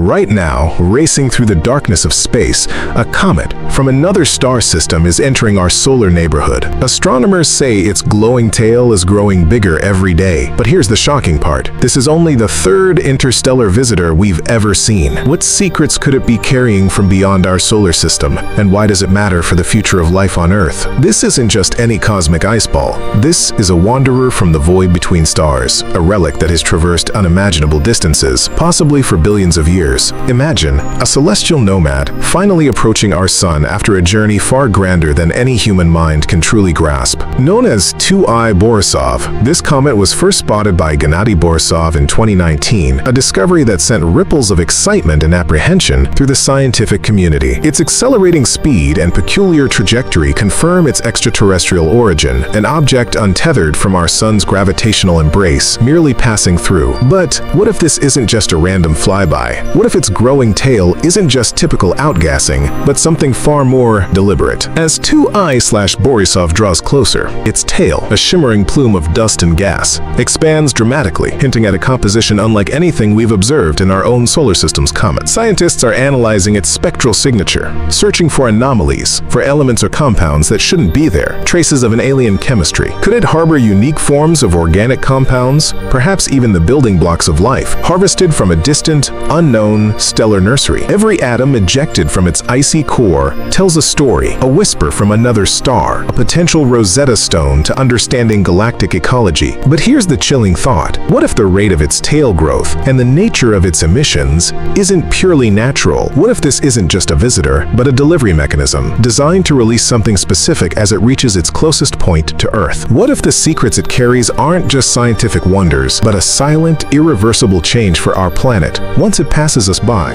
Right now, racing through the darkness of space, a comet from another star system is entering our solar neighborhood. Astronomers say its glowing tail is growing bigger every day. But here's the shocking part. This is only the third interstellar visitor we've ever seen. What secrets could it be carrying from beyond our solar system? And why does it matter for the future of life on Earth? This isn't just any cosmic ice ball. This is a wanderer from the void between stars, a relic that has traversed unimaginable distances, possibly for billions of years years. Imagine a celestial nomad finally approaching our sun after a journey far grander than any human mind can truly grasp. Known as 2I Borisov, this comet was first spotted by Gennady Borisov in 2019, a discovery that sent ripples of excitement and apprehension through the scientific community. Its accelerating speed and peculiar trajectory confirm its extraterrestrial origin, an object untethered from our sun's gravitational embrace, merely passing through. But what if this isn't just a random flyby? What if its growing tail isn't just typical outgassing, but something far more deliberate? As 2I slash Borisov draws closer, its tail, a shimmering plume of dust and gas, expands dramatically, hinting at a composition unlike anything we've observed in our own solar system's comet. Scientists are analyzing its spectral signature, searching for anomalies, for elements or compounds that shouldn't be there, traces of an alien chemistry. Could it harbor unique forms of organic compounds, perhaps even the building blocks of life, harvested from a distant, unknown stellar nursery. Every atom ejected from its icy core tells a story, a whisper from another star, a potential Rosetta Stone to understanding galactic ecology. But here's the chilling thought. What if the rate of its tail growth and the nature of its emissions isn't purely natural? What if this isn't just a visitor, but a delivery mechanism designed to release something specific as it reaches its closest point to Earth? What if the secrets it carries aren't just scientific wonders, but a silent, irreversible change for our planet once it passes us by.